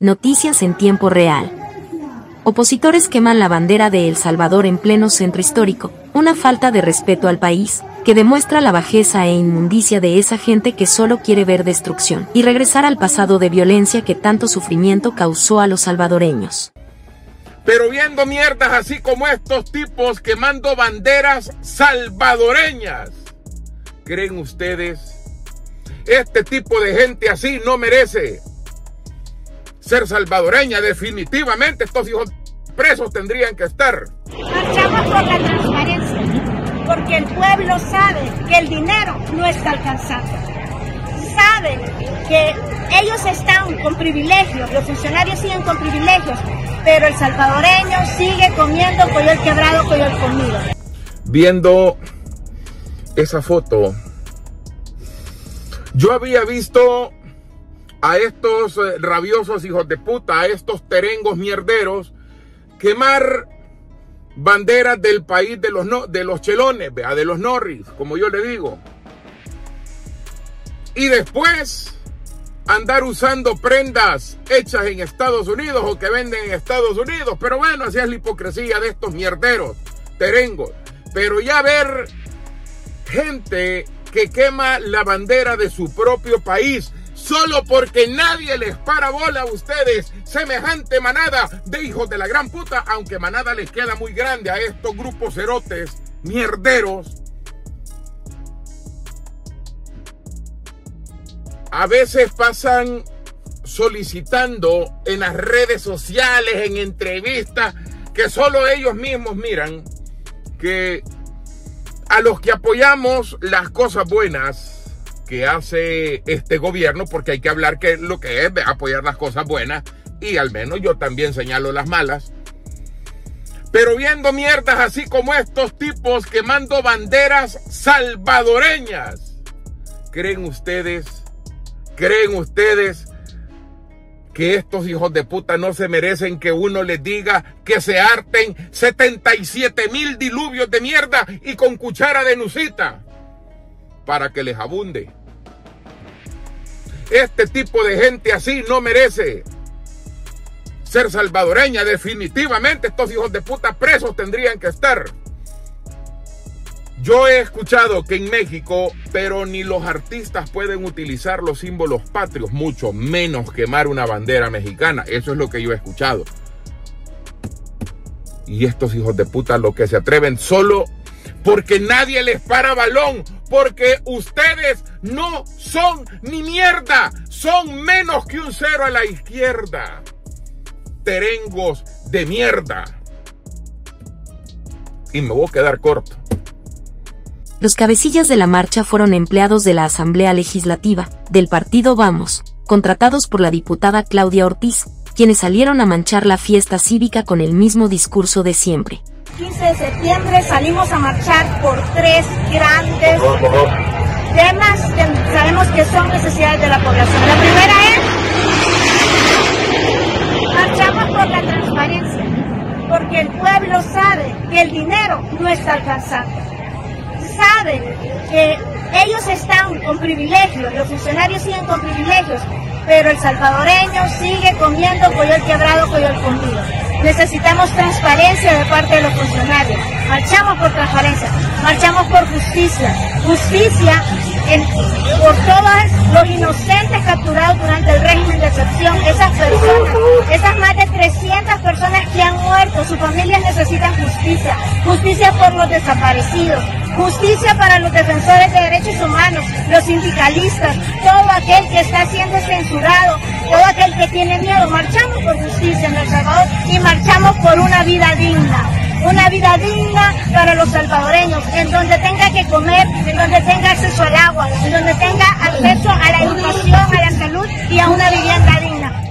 Noticias en tiempo real. Opositores queman la bandera de El Salvador en pleno centro histórico, una falta de respeto al país, que demuestra la bajeza e inmundicia de esa gente que solo quiere ver destrucción y regresar al pasado de violencia que tanto sufrimiento causó a los salvadoreños. Pero viendo mierdas así como estos tipos quemando banderas salvadoreñas, ¿creen ustedes? Este tipo de gente así no merece ser salvadoreña. Definitivamente estos hijos presos tendrían que estar. Marchamos por la transparencia, porque el pueblo sabe que el dinero no está alcanzando. Saben que ellos están con privilegios, los funcionarios siguen con privilegios, pero el salvadoreño sigue comiendo el quebrado, el comido. Viendo esa foto, yo había visto a estos eh, rabiosos hijos de puta, a estos terengos mierderos, quemar banderas del país de los, no, de los chelones, de los Norris, como yo le digo. Y después andar usando prendas hechas en Estados Unidos o que venden en Estados Unidos. Pero bueno, así es la hipocresía de estos mierderos, terengos. Pero ya ver gente que quema la bandera de su propio país solo porque nadie les para bola a ustedes, semejante manada de hijos de la gran puta, aunque manada les queda muy grande a estos grupos cerotes, mierderos. A veces pasan solicitando en las redes sociales, en entrevistas, que solo ellos mismos miran, que a los que apoyamos las cosas buenas, que hace este gobierno, porque hay que hablar que lo que es apoyar las cosas buenas y al menos yo también señalo las malas. Pero viendo mierdas así como estos tipos quemando banderas salvadoreñas, ¿creen ustedes, creen ustedes que estos hijos de puta no se merecen que uno les diga que se harten 77 mil diluvios de mierda y con cuchara de nucita para que les abunde? Este tipo de gente así no merece ser salvadoreña. Definitivamente estos hijos de puta presos tendrían que estar. Yo he escuchado que en México, pero ni los artistas pueden utilizar los símbolos patrios, mucho menos quemar una bandera mexicana. Eso es lo que yo he escuchado. Y estos hijos de puta lo que se atreven solo porque nadie les para balón, porque ustedes no son ni mierda, son menos que un cero a la izquierda. Terengos de mierda. Y me voy a quedar corto. Los cabecillas de la marcha fueron empleados de la Asamblea Legislativa, del partido Vamos, contratados por la diputada Claudia Ortiz, quienes salieron a manchar la fiesta cívica con el mismo discurso de siempre. 15 de septiembre salimos a marchar por tres grandes temas que sabemos que son necesidades de la población. La primera es, marchamos por la transparencia, porque el pueblo sabe que el dinero no está alcanzando. Saben que ellos están con privilegios, los funcionarios siguen con privilegios, pero el salvadoreño sigue comiendo el quebrado, el comido. Necesitamos transparencia de parte de los funcionarios. Marchamos por transparencia, marchamos por justicia. Justicia por todos los inocentes capturados durante el régimen de excepción. Esas personas, esas más de 300 personas que han muerto, sus familias necesitan justicia. Justicia por los desaparecidos. Justicia para los defensores de derechos humanos, los sindicalistas, todo aquel que está siendo censurado, todo aquel que tiene miedo. Marchamos por justicia en El Salvador y marchamos por una vida digna. Una vida digna para los salvadoreños, en donde tenga que comer, en donde tenga acceso al agua, en donde tenga acceso a la educación, a la salud y a una vivienda digna.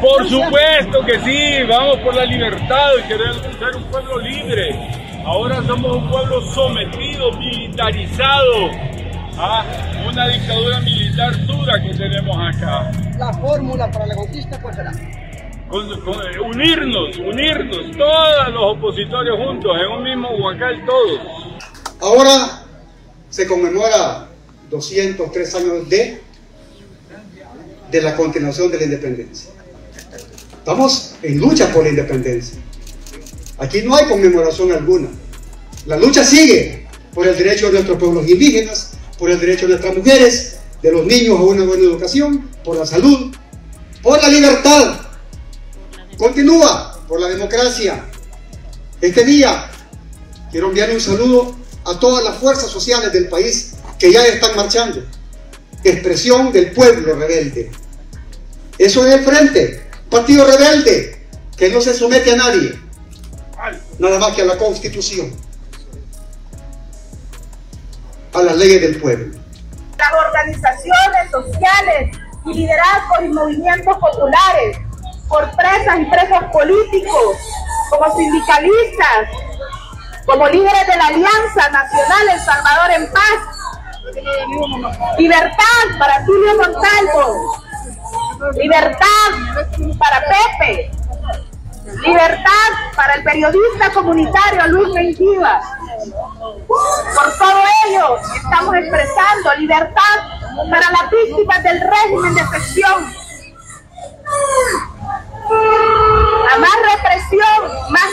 Por supuesto que sí, vamos por la libertad, queremos ser un pueblo libre. Ahora somos un pueblo sometido, militarizado a una dictadura militar dura que tenemos acá. La fórmula para la conquista, pues será eh, unirnos, unirnos, todos los opositores juntos, en un mismo huacal todos. Ahora se conmemora 203 años de, de la continuación de la independencia. Estamos en lucha por la independencia. Aquí no hay conmemoración alguna. La lucha sigue por el derecho de nuestros pueblos indígenas, por el derecho de nuestras mujeres, de los niños a una buena educación, por la salud, por la libertad. Continúa por la democracia. Este día quiero enviar un saludo a todas las fuerzas sociales del país que ya están marchando. Expresión del pueblo rebelde. Eso es el frente. Partido rebelde que no se somete a nadie. Nada más que a la constitución. A las leyes del pueblo. Las organizaciones sociales y liderazgos y movimientos populares por presas y presos políticos, como sindicalistas, como líderes de la Alianza Nacional El Salvador en Paz. Libertad para Tulio Montalvo. Libertad para Pepe. Libertad para el periodista comunitario Luis Mentiva. Estamos expresando libertad para las víctimas del régimen de excepción. A más represión, más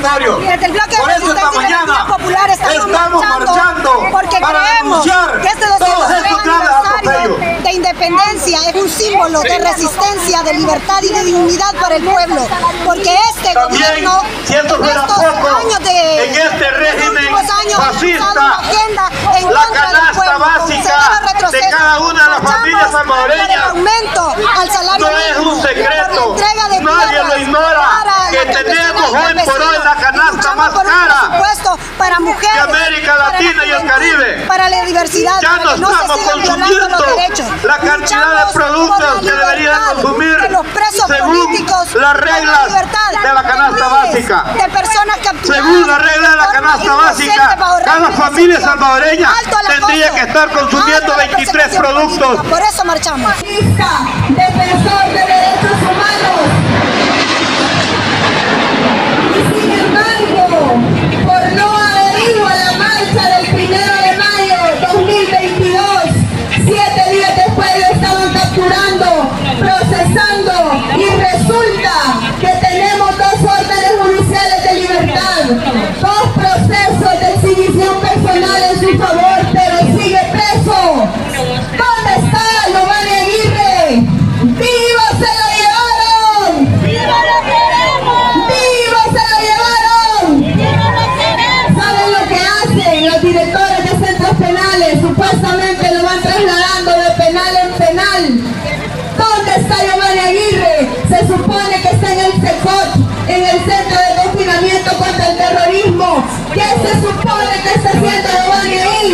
Desde el bloque de resistencia y Energía Popular estamos, marchando, porque creemos que este 203 aniversario de independencia es un símbolo de resistencia, de libertad y de dignidad para el pueblo, porque este gobierno si esto fuera estos poco, años de en este régimen años fascista, una agenda en la canasta pueblo, básica de cada una de las familias salvadoreñas por el aumento al salario no es un secreto, de nadie lo ignora, que tenemos hoy por hoy la canasta más cara para mujeres, de América para la Latina y el Caribe. para la diversidad, Ya no estamos consumiendo los derechos. la cantidad de productos la que deberían consumir de los presos según políticos, las la reglas libertad de la canasta básica. De personas Según la regla de la canasta básica, cada familia salvadoreña tendría que estar consumiendo alto a la 23 persecución productos. política. Por eso marchamos. Penales? Supuestamente lo van trasladando de penal en penal. ¿Dónde está Giovanni Aguirre? Se supone que está en el SECOT, en el Centro de Confinamiento contra el Terrorismo. ¿Qué se supone que está haciendo Giovanni ahí?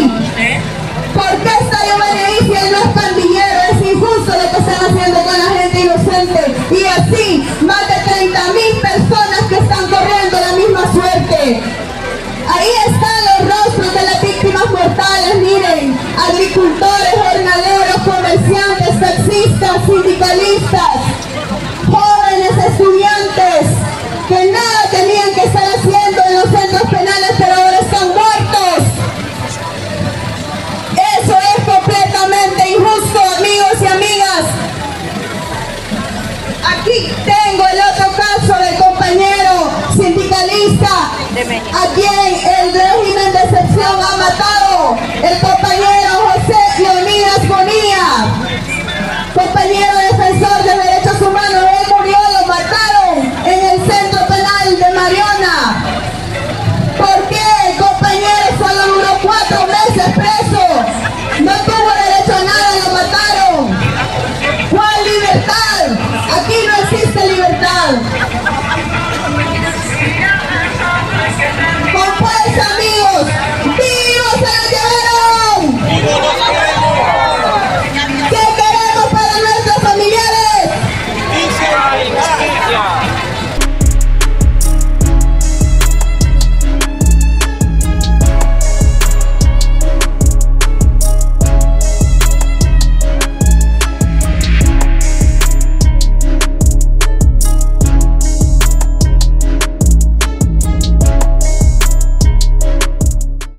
¿Por qué está Giovanni ahí si él no es pandillero? Es injusto lo que están haciendo con la gente inocente. Y así, más sindicalistas, jóvenes estudiantes,